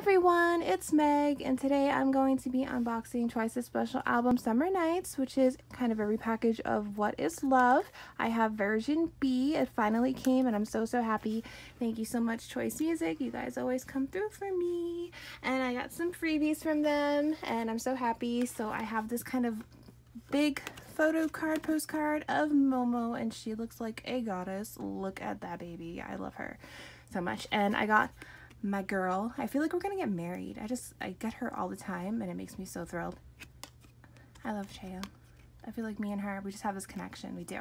everyone, it's Meg, and today I'm going to be unboxing Twice's special album Summer Nights, which is kind of a repackage of What is Love. I have version B, it finally came, and I'm so, so happy. Thank you so much, Choice Music. You guys always come through for me, and I got some freebies from them, and I'm so happy. So I have this kind of big photo card, postcard of Momo, and she looks like a goddess. Look at that baby. I love her so much. And I got my girl. I feel like we're gonna get married. I just, I get her all the time and it makes me so thrilled. I love Chaeyoung. I feel like me and her, we just have this connection. We do.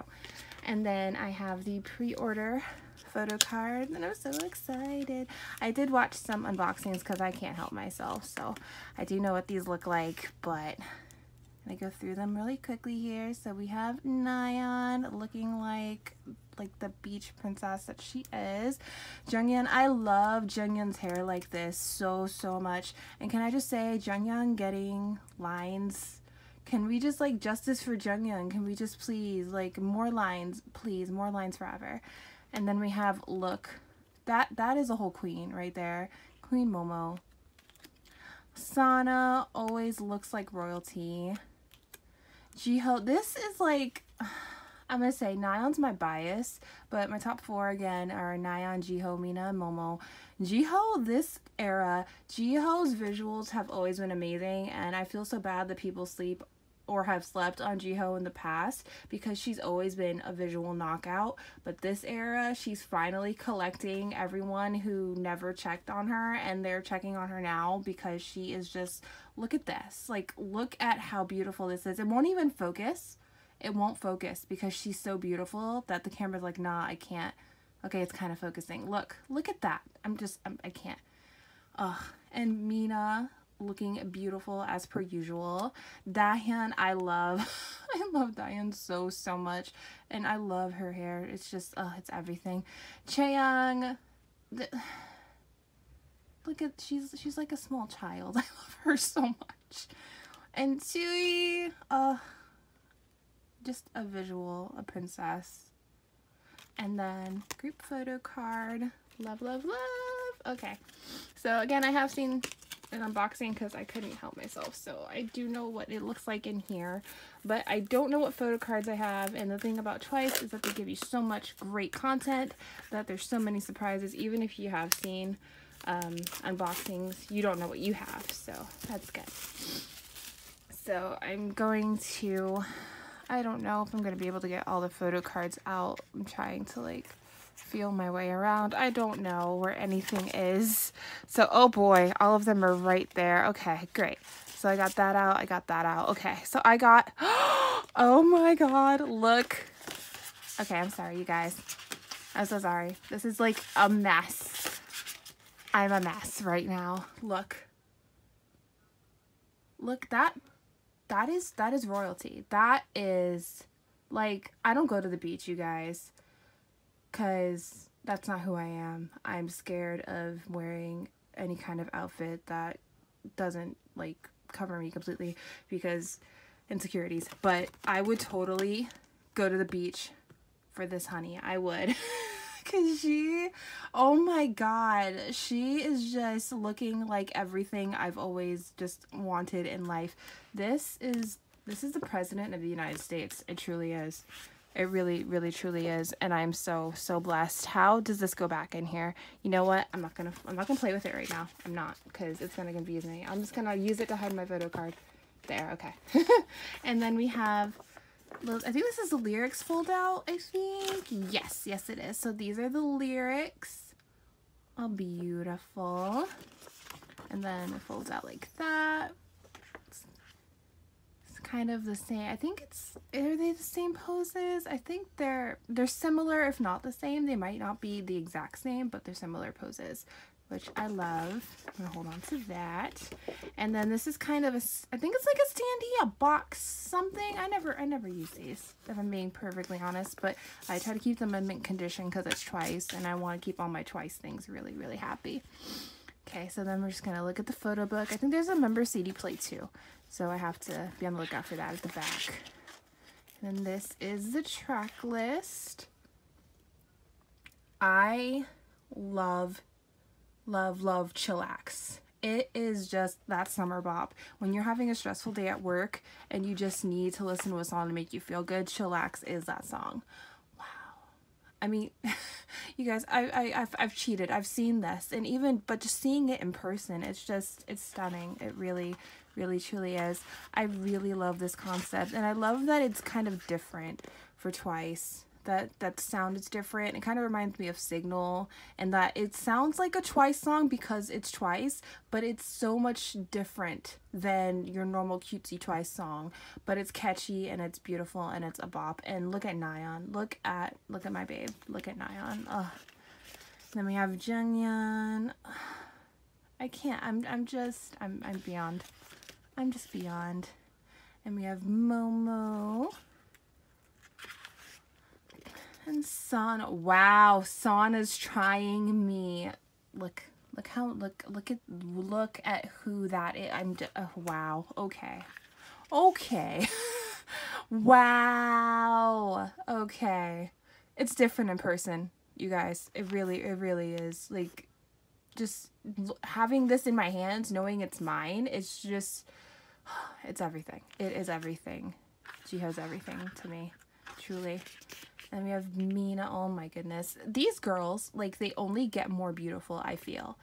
And then I have the pre-order photo card and I'm so excited. I did watch some unboxings because I can't help myself. So I do know what these look like, but I go through them really quickly here. So we have Nayeon looking like like the beach princess that she is. Jeongyeon, I love Jeongyeon's hair like this so, so much. And can I just say, Jeongyeon getting lines can we just like justice for Jeongyeon? Can we just please like more lines, please, more lines forever. And then we have look. That that is a whole queen right there. Queen Momo. Sana always looks like royalty. Jihyo, this is like I'm gonna say Nayeon's my bias, but my top four again are Nayeon, Jihyo, Mina, and Momo. Jihyo, this era, Jihyo's visuals have always been amazing, and I feel so bad that people sleep or have slept on Jihyo in the past because she's always been a visual knockout. But this era, she's finally collecting everyone who never checked on her and they're checking on her now because she is just, look at this. Like, look at how beautiful this is. It won't even focus it won't focus because she's so beautiful that the camera's like, nah, I can't. Okay, it's kind of focusing. Look, look at that. I'm just, I'm, I can't. Ugh. And Mina looking beautiful as per usual. Dahyun, I love. I love Dahyun so, so much. And I love her hair. It's just, oh, it's everything. Chaeyoung, look at, she's, she's like a small child. I love her so much. And Tzuyu, uh, just a visual, a princess. And then group photo card. Love, love, love. Okay. So again, I have seen an unboxing because I couldn't help myself. So I do know what it looks like in here. But I don't know what photo cards I have. And the thing about Twice is that they give you so much great content that there's so many surprises. Even if you have seen um, unboxings, you don't know what you have. So that's good. So I'm going to I don't know if I'm going to be able to get all the photo cards out. I'm trying to like feel my way around. I don't know where anything is. So, oh boy, all of them are right there. Okay, great. So I got that out. I got that out. Okay, so I got, oh my God, look. Okay, I'm sorry, you guys. I'm so sorry. This is like a mess. I'm a mess right now. Look. Look, that that is that is royalty. That is like I don't go to the beach, you guys, cuz that's not who I am. I'm scared of wearing any kind of outfit that doesn't like cover me completely because insecurities. But I would totally go to the beach for this honey. I would. Cause she, oh my god, she is just looking like everything I've always just wanted in life. This is, this is the president of the United States. It truly is. It really, really, truly is. And I'm so, so blessed. How does this go back in here? You know what? I'm not gonna, I'm not gonna play with it right now. I'm not, because it's gonna confuse me. I'm just gonna use it to hide my photo card. There, okay. and then we have I think this is the lyrics fold out, I think. Yes, yes it is. So these are the lyrics. Oh, beautiful. And then it folds out like that. Kind of the same. I think it's, are they the same poses? I think they're, they're similar, if not the same. They might not be the exact same, but they're similar poses which I love. I'm gonna hold on to that. And then this is kind of a, I think it's like a standee, a box, something. I never, I never use these, if I'm being perfectly honest, but I try to keep them in mint condition because it's twice and I want to keep all my twice things really, really happy. Okay, so then we're just gonna look at the photo book. I think there's a member CD plate too, so I have to be on the lookout for that at the back. And then this is the track list. I love love, love Chillax. it is just that summer bop. When you're having a stressful day at work and you just need to listen to a song to make you feel good, Chillax is that song. Wow. I mean, you guys, I, I, I've, I've cheated. I've seen this and even, but just seeing it in person, it's just, it's stunning. It really, really truly is. I really love this concept and I love that it's kind of different for Twice that that sound is different. It kind of reminds me of Signal and that it sounds like a Twice song because it's Twice, but it's so much different than your normal cutesy Twice song. But it's catchy and it's beautiful and it's a bop. And look at Nayeon. Look at look at my babe. Look at Nayeon. Ugh. Then we have Jeongyeon. I can't. I'm I'm just I'm I'm beyond. I'm just beyond. And we have Momo and Sana. Wow, Sana's trying me. Look, look how look look at look at who that is. I'm uh, wow. Okay, okay. wow. Okay, it's different in person, you guys. It really, it really is. Like, just having this in my hands, knowing it's mine, it's just, it's everything. It is everything. Jihyo's everything to me, truly. And we have Mina. Oh my goodness. These girls, like, they only get more beautiful, I feel.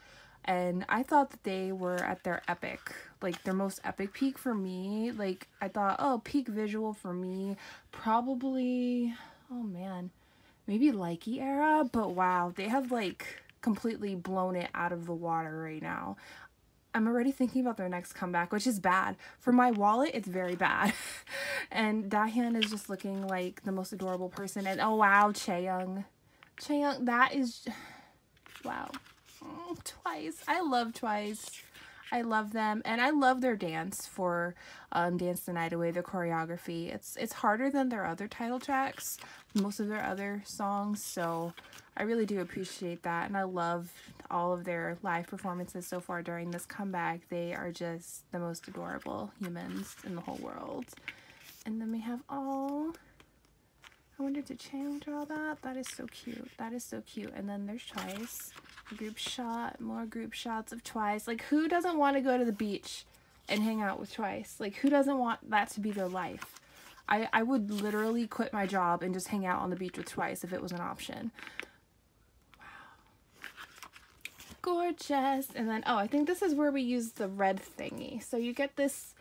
And I thought that they were at their epic, like, their most epic peak for me. Like, I thought, oh, peak visual for me, probably, oh man, maybe Likey era. But wow, they have, like, completely blown it out of the water right now. I'm already thinking about their next comeback, which is bad. For my wallet, it's very bad. and Dahyun is just looking like the most adorable person. And oh wow, Chaeyoung. Chaeyoung, that is... Wow. Mm, twice. I love Twice. I love them. And I love their dance for um, Dance the Night Away, the choreography. It's, it's harder than their other title tracks, most of their other songs. So I really do appreciate that, and I love all of their live performances so far during this comeback. They are just the most adorable humans in the whole world. And then we have all... I wonder did Chaeng draw that? That is so cute. That is so cute. And then there's Twice. Group shot. More group shots of Twice. Like, who doesn't want to go to the beach and hang out with Twice? Like, who doesn't want that to be their life? I, I would literally quit my job and just hang out on the beach with Twice if it was an option gorgeous. And then, oh, I think this is where we use the red thingy. So you get this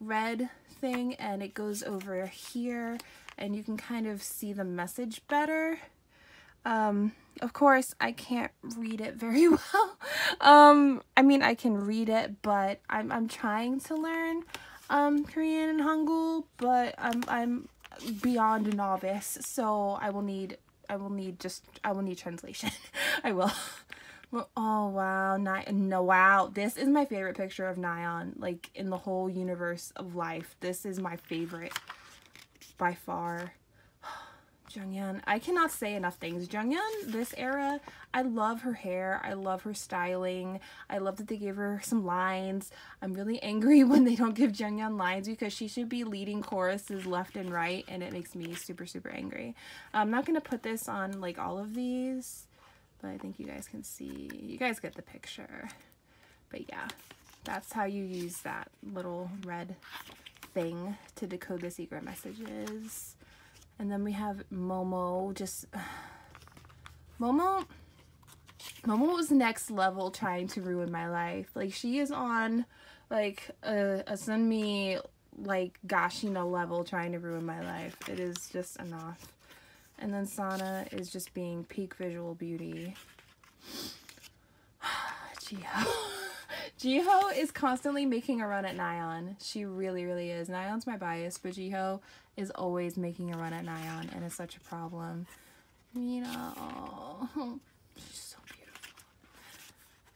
red thing and it goes over here and you can kind of see the message better. Um, of course, I can't read it very well. Um, I mean, I can read it, but I'm, I'm trying to learn um, Korean and Hangul, but I'm, I'm beyond a novice, so I will need, I will need just, I will need translation. I will. Oh wow, Ni no wow. This is my favorite picture of Nayeon, like in the whole universe of life. This is my favorite by far. Jeongyeon, I cannot say enough things. Jeongyeon, this era, I love her hair. I love her styling. I love that they gave her some lines. I'm really angry when they don't give Jeongyeon lines because she should be leading choruses left and right and it makes me super, super angry. I'm not going to put this on like all of these but I think you guys can see, you guys get the picture. But yeah, that's how you use that little red thing to decode the secret messages. And then we have Momo, just, Momo, Momo was next level trying to ruin my life. Like, she is on, like, a, a Sunmi, like, Gashina level trying to ruin my life. It is just enough. And then Sana is just being peak visual beauty. Jihyo. Jihyo is constantly making a run at Nayeon. She really, really is. Nayeon's my bias, but Jihyo is always making a run at Nayeon, and it's such a problem. Mina, oh, she's so beautiful.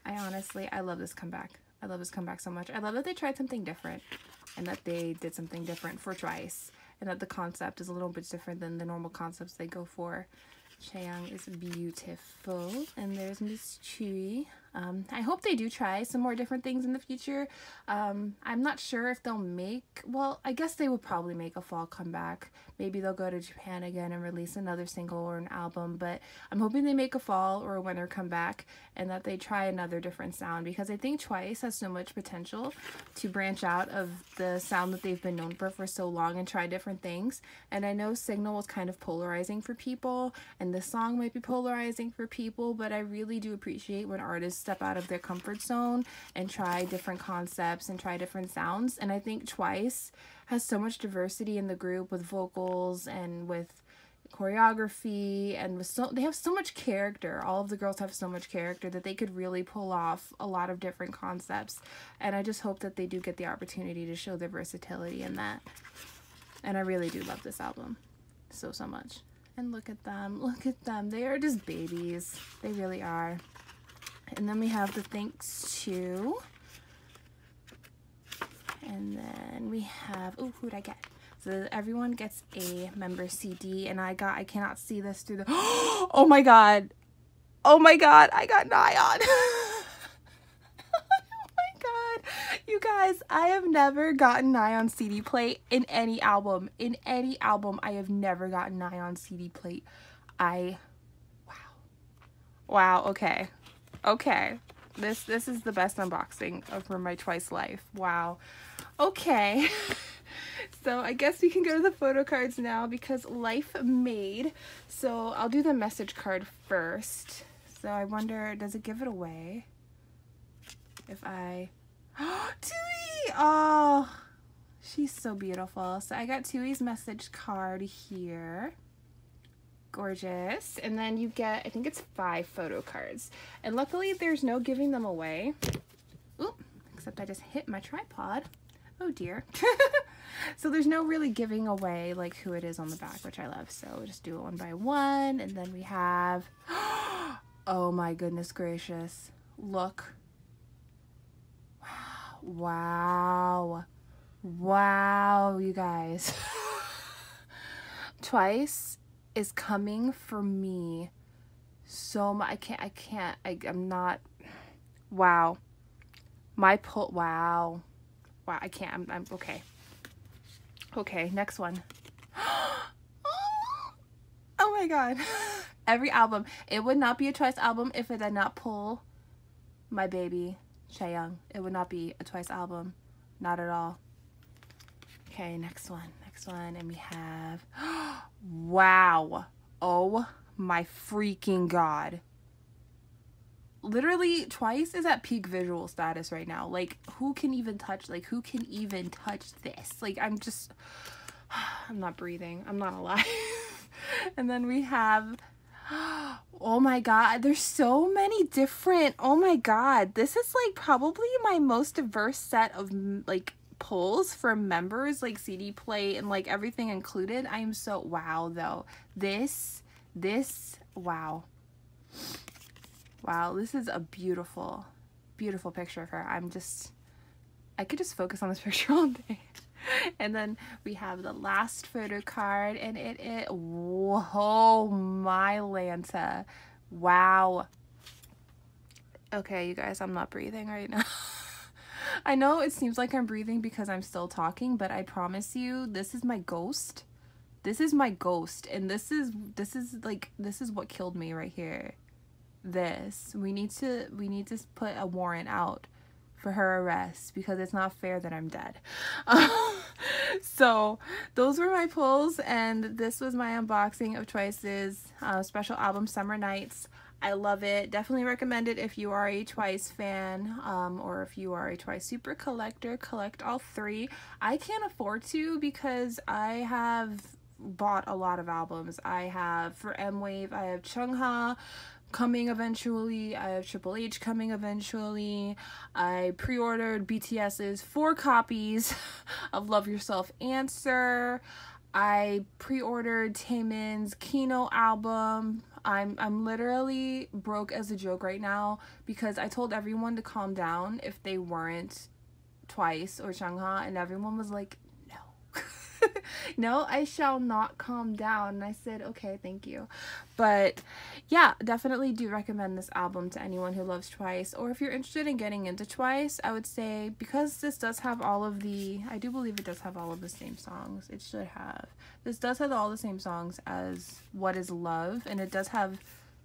I honestly, I love this comeback. I love this comeback so much. I love that they tried something different and that they did something different for Twice and that the concept is a little bit different than the normal concepts they go for. Chaeyoung is beautiful. And there's Miss Tzuyu. Um, I hope they do try some more different things in the future. Um, I'm not sure if they'll make, well, I guess they would probably make a fall comeback. Maybe they'll go to Japan again and release another single or an album, but I'm hoping they make a fall or a winter comeback and that they try another different sound because I think Twice has so much potential to branch out of the sound that they've been known for for so long and try different things. And I know Signal was kind of polarizing for people and this song might be polarizing for people, but I really do appreciate when artists step out of their comfort zone and try different concepts and try different sounds. And I think Twice has so much diversity in the group with vocals and with choreography and with so they have so much character. All of the girls have so much character that they could really pull off a lot of different concepts. And i just hope that they do get the opportunity to show their versatility in that. And i really do love this album so so much. And look at them. Look at them. They are just babies. They really are and then we have the thanks to. And then we have, oh, who'd I get? So everyone gets a member CD, and I got, I cannot see this through the, oh my god. Oh my god, I got Nayeon. oh my god. You guys, I have never gotten Nayeon CD plate in any album. In any album, I have never gotten Nayeon CD plate. I, wow. Wow, okay. Okay. This this is the best unboxing of For my twice life. Wow. Okay. so I guess we can go to the photo cards now because life made. So I'll do the message card first. So I wonder, does it give it away? If I... Oh, Tzuyu! Oh, she's so beautiful. So I got Tzuyu's message card here gorgeous. And then you get i think it's five photo cards. And luckily there's no giving them away. Oop, except i just hit my tripod. Oh dear. So there's no really giving away like who it is on the back which i love. So we'll just do it one by one. And then we have oh my goodness gracious. Look. Wow. Wow you guys. Twice is coming for me so much. I can't, I can't, I, I'm not, wow. My pull, wow. Wow, I can't, I'm, I'm, okay. Okay, next one. oh my god. Every album. It would not be a Twice album if it did not pull my baby, Chaeyoung. It would not be a Twice album. Not at all. Okay, next one next one and we have wow. Oh my freaking god. Literally twice is at peak visual status right now. Like who can even touch like who can even touch this? Like i'm just i'm not breathing. I'm not alive. And then we have oh my god there's so many different oh my god. This is like probably my most diverse set of like pulls for members like CD play and like everything included. I am so wow though. This this wow. Wow, this is a beautiful beautiful picture of her. I'm just I could just focus on this picture all day. and then we have the last photo card and it is whoa my Lanta. Wow. Okay, you guys, I'm not breathing right now. I know it seems like I'm breathing because I'm still talking, but I promise you, this is my ghost. This is my ghost, and this is this is like this is what killed me right here. This we need to we need to put a warrant out for her arrest because it's not fair that I'm dead. so those were my pulls, and this was my unboxing of Twice's uh, special album Summer Nights. I love it. Definitely recommend it if you are a Twice fan um, or if you are a Twice super collector. Collect all three. I can't afford to because I have bought a lot of albums. I have for M Wave, I have Chung Ha coming eventually. I have Triple H coming eventually. I pre-ordered BTS's four copies of Love Yourself Answer. I pre-ordered Taemin's Kino album. I'm I'm literally broke as a joke right now because I told everyone to calm down if they weren't twice or Chungha and everyone was like no. I shall not calm down. And I said, okay, thank you. But yeah, definitely do recommend this album to anyone who loves Twice. Or if you're interested in getting into Twice, I would say because this does have all of the, I do believe it does have all of the same songs. It should have. This does have all the same songs as What is Love. And it does have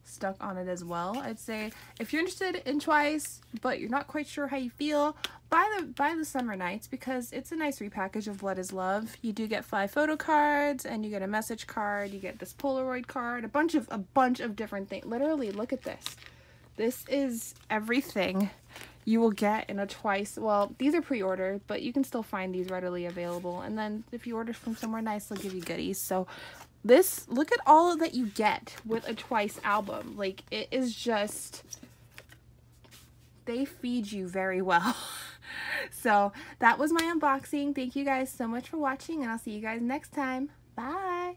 stuck on it as well. I'd say if you're interested in Twice, but you're not quite sure how you feel, buy the buy the Summer Nights because it's a nice repackage of What Is Love. You do get five photo cards and you get a message card, you get this Polaroid card, a bunch of a bunch of different things. Literally, look at this. This is everything you will get in a twice well these are pre-ordered but you can still find these readily available and then if you order from somewhere nice they'll give you goodies so this look at all that you get with a twice album. Like it is just they feed you very well. So that was my unboxing. Thank you guys so much for watching and i'll see you guys next time. Bye